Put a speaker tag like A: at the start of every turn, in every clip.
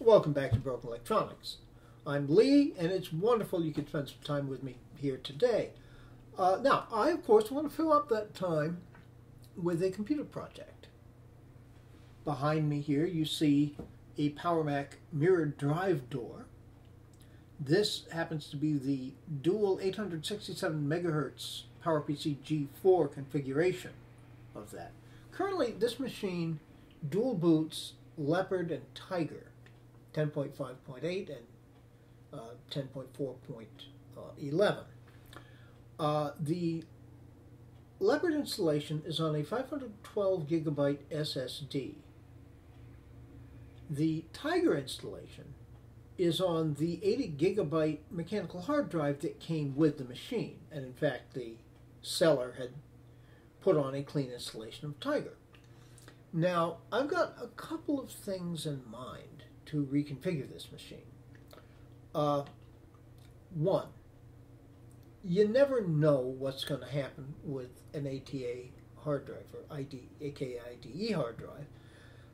A: Welcome back to Broken Electronics. I'm Lee, and it's wonderful you could spend some time with me here today. Uh, now, I, of course, want to fill up that time with a computer project. Behind me here, you see a PowerMac mirrored drive door. This happens to be the dual 867 megahertz PowerPC G4 configuration of that. Currently, this machine dual boots Leopard and Tiger. 10.5.8 and uh, 10.4.11. Uh, the Leopard installation is on a 512 gigabyte SSD. The Tiger installation is on the 80 gigabyte mechanical hard drive that came with the machine, and in fact, the seller had put on a clean installation of Tiger. Now, I've got a couple of things in mind to reconfigure this machine. Uh, one, you never know what's going to happen with an ATA hard drive or ID, aka IDE hard drive.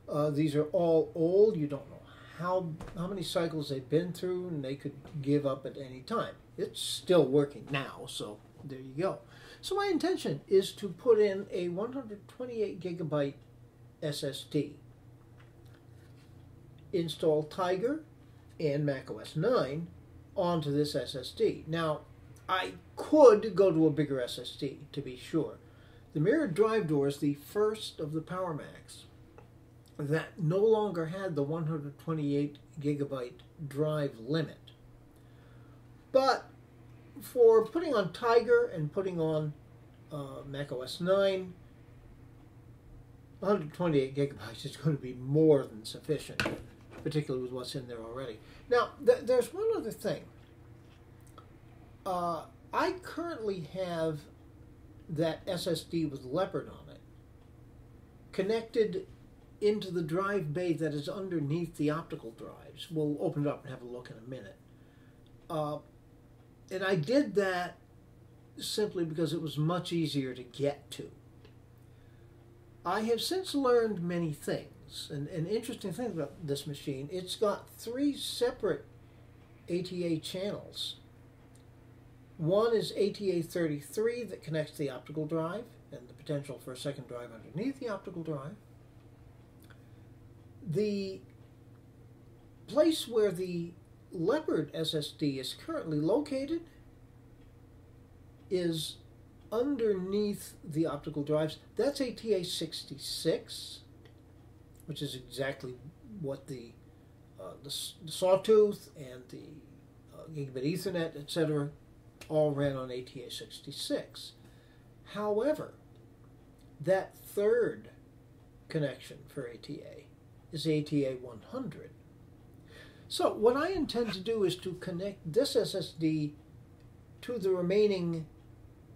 A: Uh, these are all old. You don't know how how many cycles they've been through, and they could give up at any time. It's still working now, so there you go. So my intention is to put in a 128 gigabyte SSD install Tiger and macOS 9 onto this SSD. Now, I could go to a bigger SSD, to be sure. The mirrored drive door is the first of the Power Macs that no longer had the 128 gigabyte drive limit. But for putting on Tiger and putting on uh, Mac OS 9, 128 gigabytes is going to be more than sufficient particularly with what's in there already. Now, th there's one other thing. Uh, I currently have that SSD with Leopard on it connected into the drive bay that is underneath the optical drives. We'll open it up and have a look in a minute. Uh, and I did that simply because it was much easier to get to. I have since learned many things And an interesting thing about this machine, it's got three separate ATA channels. One is ATA33 that connects the optical drive and the potential for a second drive underneath the optical drive. The place where the Leopard SSD is currently located is underneath the optical drives. That's ATA66 which is exactly what the uh, the, the, sawtooth and the uh, gigabit Ethernet, etc., all ran on ATA66. However, that third connection for ATA is ATA 100. So what I intend to do is to connect this SSD to the remaining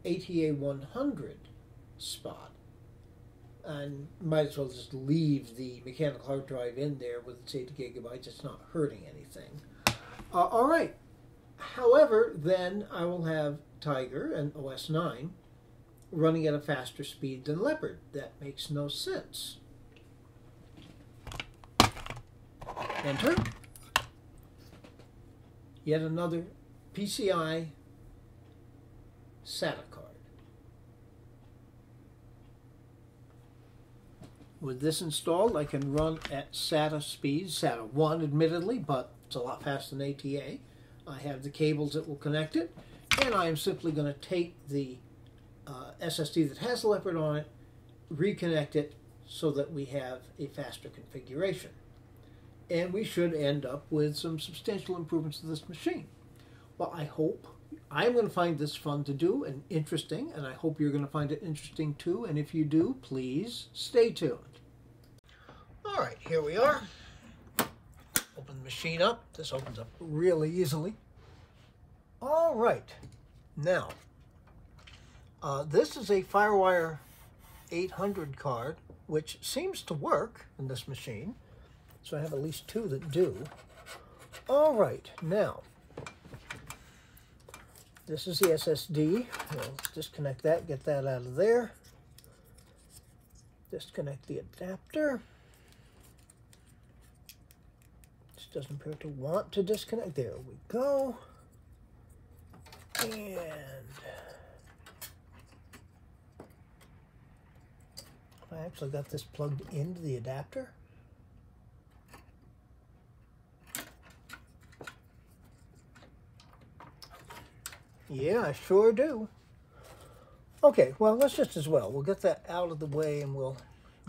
A: ATA 100 spot and might as well just leave the mechanical hard drive in there with its 8 gigabytes. It's not hurting anything. Uh, all right. However, then I will have Tiger and OS 9 running at a faster speed than Leopard. That makes no sense. Enter. Yet another PCI SATA card. With this installed, I can run at SATA speeds, SATA 1 admittedly, but it's a lot faster than ATA. I have the cables that will connect it, and I am simply going to take the uh, SSD that has Leopard on it, reconnect it so that we have a faster configuration. And we should end up with some substantial improvements to this machine. Well, I hope I'm going to find this fun to do and interesting, and I hope you're going to find it interesting too. And if you do, please stay tuned. All right, here we are. Open the machine up. This opens up really easily. All right, now, uh, this is a Firewire 800 card, which seems to work in this machine. So I have at least two that do. All right, now, this is the SSD. We'll disconnect that, get that out of there. Disconnect the adapter. This doesn't appear to want to disconnect. There we go. And I actually got this plugged into the adapter. Yeah, I sure do. Okay, well, let's just as well. We'll get that out of the way and we'll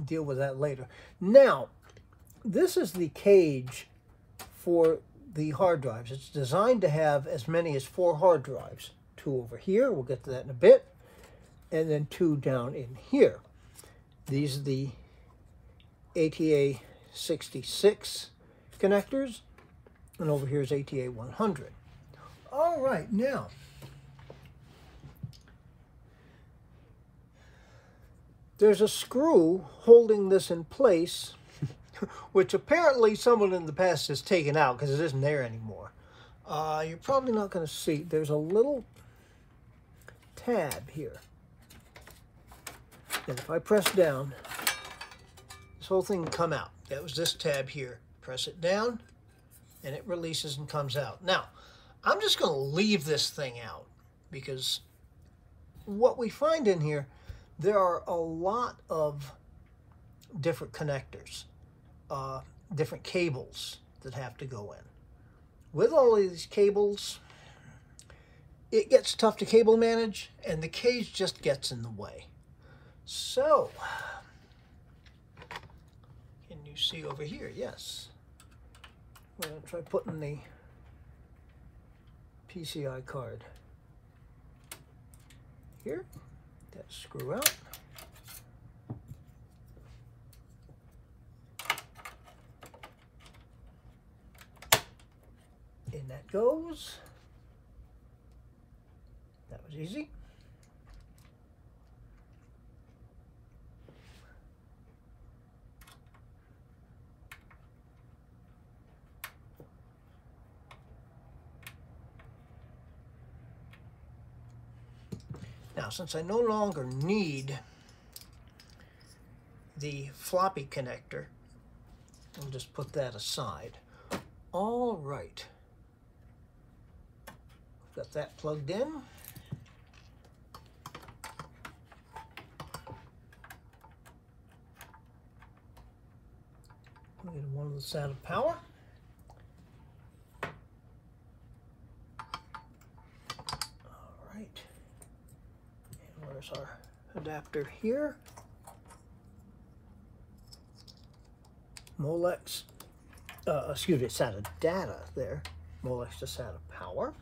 A: deal with that later. Now, this is the cage for the hard drives. It's designed to have as many as four hard drives. Two over here, we'll get to that in a bit, and then two down in here. These are the ATA 66 connectors, and over here is ATA 100. All right, now, there's a screw holding this in place which apparently someone in the past has taken out because it isn't there anymore. Uh, you're probably not going to see. There's a little tab here. And if I press down, this whole thing can come out. That was this tab here. Press it down, and it releases and comes out. Now, I'm just going to leave this thing out because what we find in here, there are a lot of different connectors uh, different cables that have to go in. With all of these cables, it gets tough to cable manage and the cage just gets in the way. So, can you see over here? Yes. We're going to try putting the PCI card here. That screw out. In that goes. That was easy. Now, since I no longer need the floppy connector, I'll just put that aside. All right. Got that plugged in. Get one of the SATA power. All right. Our adapter here? Molex, uh, excuse me, SATA data there. Molex to SATA power.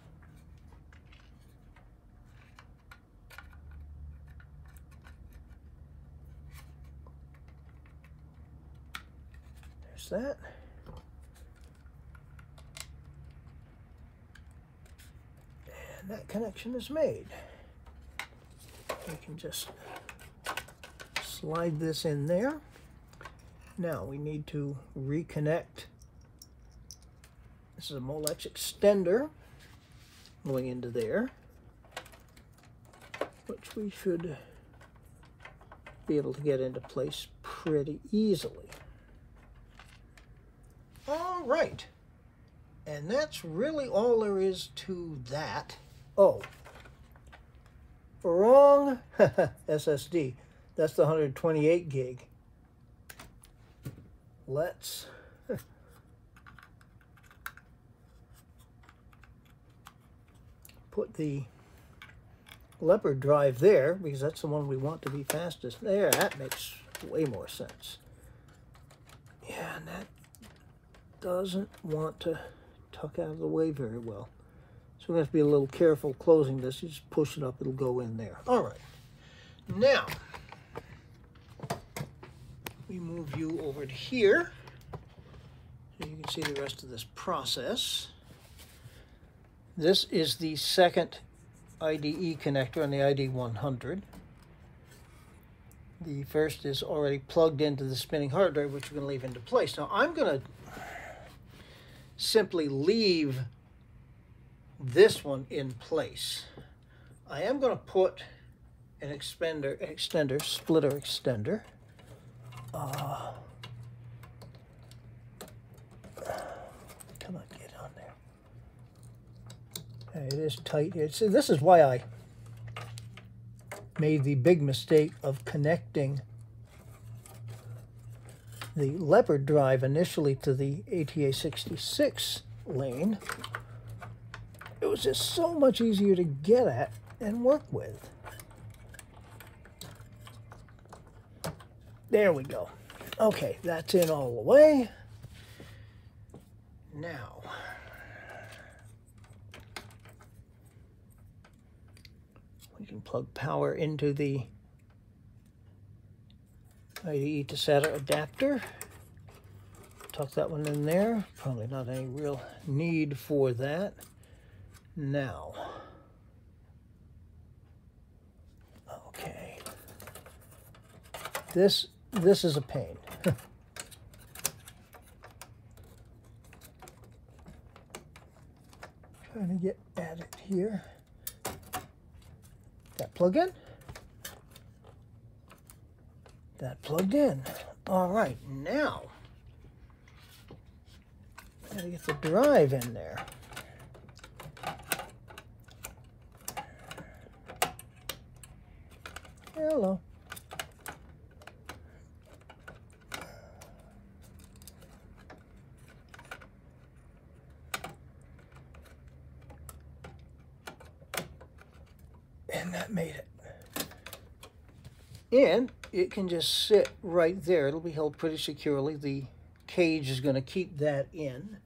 A: There's that. And that connection is made. We can just slide this in there. Now we need to reconnect. This is a Molex extender going into there, which we should be able to get into place pretty easily. All right. And that's really all there is to that. Oh, wrong SSD. That's the 128 gig. Let's put the Leopard drive there because that's the one we want to be fastest. There, that makes way more sense. Yeah, and that doesn't want to tuck out of the way very well. So we have to be a little careful closing this. You just push it up, it'll go in there. All right. Now, we move you over to here so you can see the rest of this process. This is the second IDE connector on the ID100. The first is already plugged into the spinning hard drive, which we're going to leave into place. Now, I'm going to simply leave this one in place. I am going to put an extender, extender, splitter extender. Uh, Come on, get on there. It is tight. It's, this is why I made the big mistake of connecting the Leopard drive initially to the ATA66 lane. It was just so much easier to get at and work with. There we go. Okay, that's in all the way. Now, we can plug power into the IDE to SATA adapter. Tuck that one in there. Probably not any real need for that. Now, okay. This this is a pain. Trying to get at it here. That plug in? That plugged in. All right, now, gotta get the drive in there. Hello. And that made it. And it can just sit right there. It'll be held pretty securely. The cage is going to keep that in.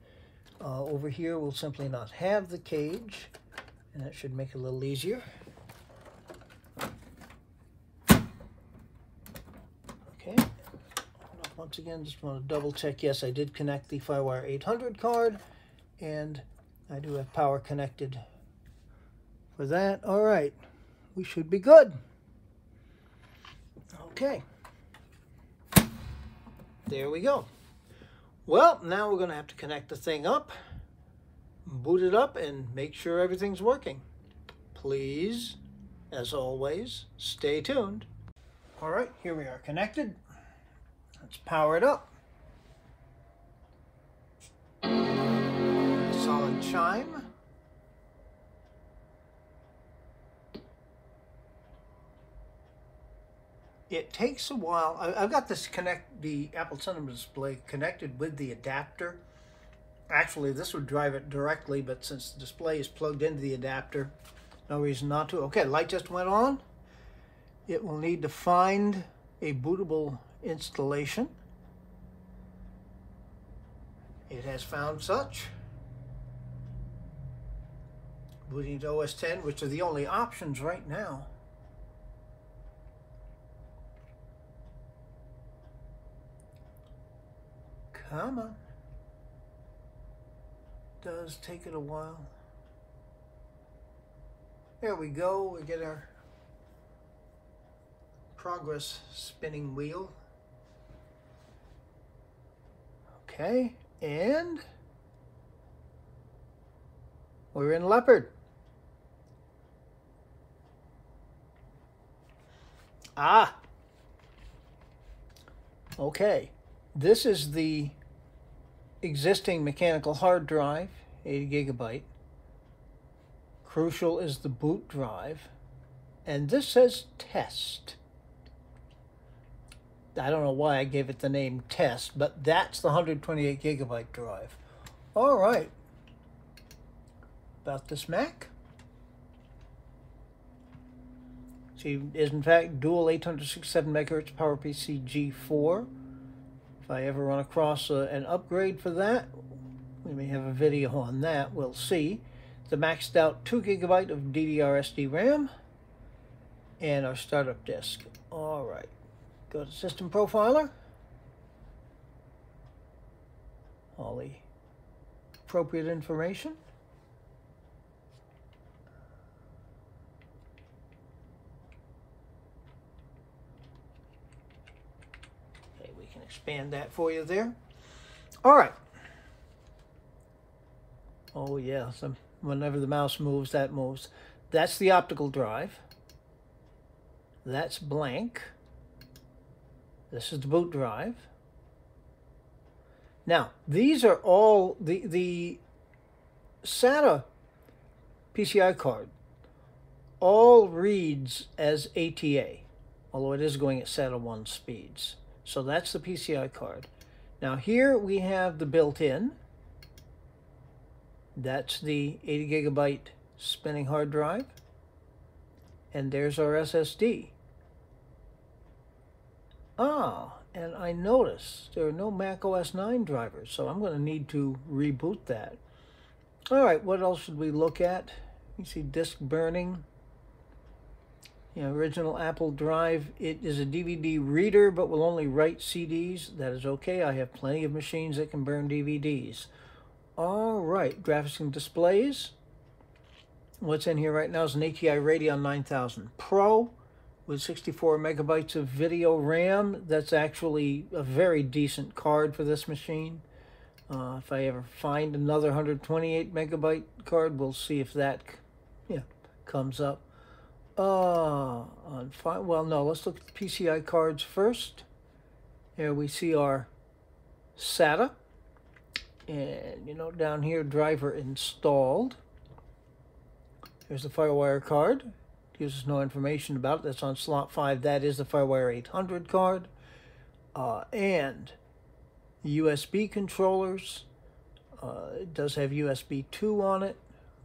A: Uh, over here, we'll simply not have the cage, and that should make it a little easier. Okay. Once again, just want to double check. Yes, I did connect the FireWire 800 card, and I do have power connected for that. All right, we should be good. Okay. There we go. Well, now we're going to have to connect the thing up, boot it up, and make sure everything's working. Please, as always, stay tuned. All right, here we are connected. Let's power it up. Solid chime. it takes a while. I, have got this connect the Apple Cinema display connected with the adapter. Actually, this would drive it directly, but since the display is plugged into the adapter, no reason not to. Okay, light just went on. It will need to find a bootable installation. It has found such. Booting to OS 10, which are the only options right now. Come on. Does take it a while. There we go. We get our progress spinning wheel. Okay, and we're in leopard. Ah. Okay. This is the existing mechanical hard drive, 80 gigabyte. Crucial is the boot drive. And this says test. I don't know why I gave it the name test, but that's the 128 gigabyte drive. All right. About this Mac. See, is in fact dual 867 megahertz PowerPC G4. If I ever run across a, an upgrade for that, we may have a video on that, we'll see. The maxed out 2 gigabyte of DDR SD RAM and our startup disk. All right, go to System Profiler. All the appropriate information. Okay, we can expand that for you there. All right. Oh yeah, so whenever the mouse moves, that moves. That's the optical drive. That's blank. This is the boot drive. Now, these are all the the SATA PCI card all reads as ATA, although it is going at SATA 1 speeds. So that's the PCI card. Now here we have the built-in. That's the 80 gigabyte spinning hard drive. And there's our SSD. Ah, and I noticed there are no Mac OS 9 drivers, so I'm going to need to reboot that. All right, what else should we look at? You see disk burning. Know, original Apple Drive, it is a DVD reader, but will only write CDs. That is okay. I have plenty of machines that can burn DVDs. All right, graphics and displays. What's in here right now is an ATI Radeon 9000 Pro with 64 megabytes of video RAM. That's actually a very decent card for this machine. Uh, if I ever find another 128 megabyte card, we'll see if that yeah, comes up. Uh, on fine. Well, no, let's look at the PCI cards first. Here we see our SATA. And, you know, down here, driver installed. There's the FireWire card gives us no information about it. That's on slot 5. That is the FireWire 800 card. Uh, and the USB controllers. Uh, it does have USB 2 on it.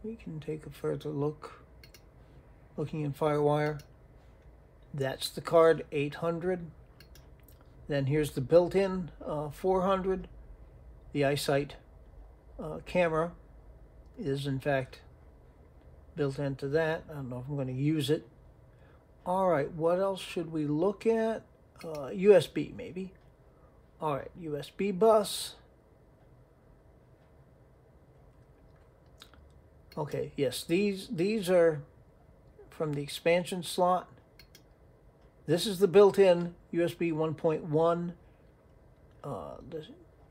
A: We can take a further look. Looking in FireWire. That's the card 800. Then here's the built-in uh, 400. The iSight uh, camera is in fact built into that. I don't know if I'm going to use it. All right, what else should we look at? Uh, USB, maybe. All right, USB bus. Okay, yes, these these are from the expansion slot. This is the built-in USB 1.1 uh,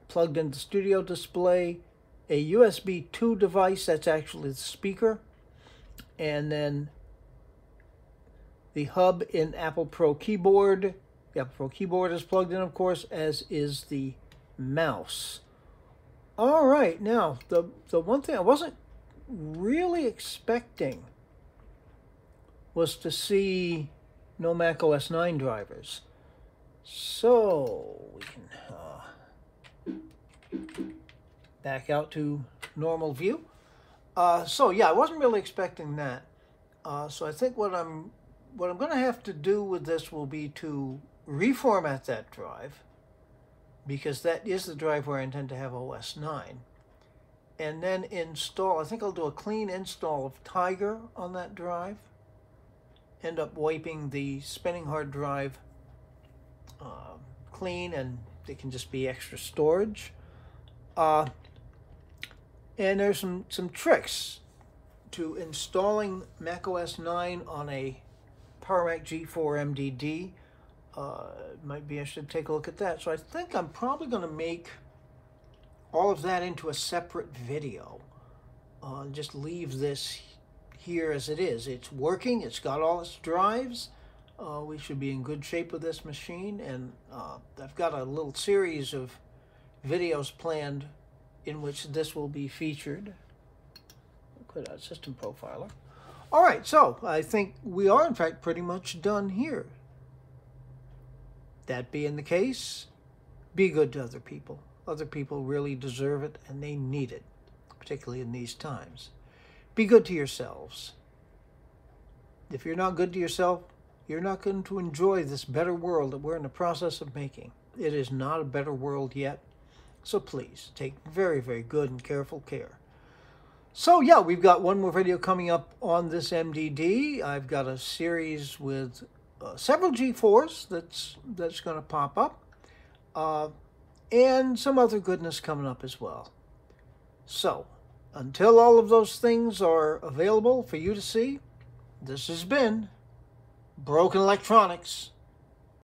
A: plugged into studio display. A USB 2 device, that's actually the speaker and then the hub in Apple Pro keyboard. The Apple Pro keyboard is plugged in, of course, as is the mouse. All right, now the the one thing I wasn't really expecting was to see no Mac OS 9 drivers. So we can uh, back out to normal view. Uh, so yeah, I wasn't really expecting that. Uh, so I think what I'm what I'm going to have to do with this will be to reformat that drive because that is the drive where I intend to have OS 9. And then install, I think I'll do a clean install of Tiger on that drive. End up wiping the spinning hard drive uh, clean and it can just be extra storage. Uh, and there's some, some tricks to installing macOS 9 on a PowerMac G4 MDD. Uh, might be interested to take a look at that. So I think I'm probably going to make all of that into a separate video. Uh, just leave this here as it is. It's working. It's got all its drives. Uh, we should be in good shape with this machine. And uh, I've got a little series of videos planned in which this will be featured. Put out system profiler. All right, so I think we are in fact pretty much done here. That being the case, be good to other people. Other people really deserve it and they need it, particularly in these times. Be good to yourselves. If you're not good to yourself, you're not going to enjoy this better world that we're in the process of making. It is not a better world yet. So please take very, very good and careful care. So yeah, we've got one more video coming up on this MDD. I've got a series with uh, several G4s that's that's going to pop up, uh, and some other goodness coming up as well. So until all of those things are available for you to see, this has been Broken Electronics.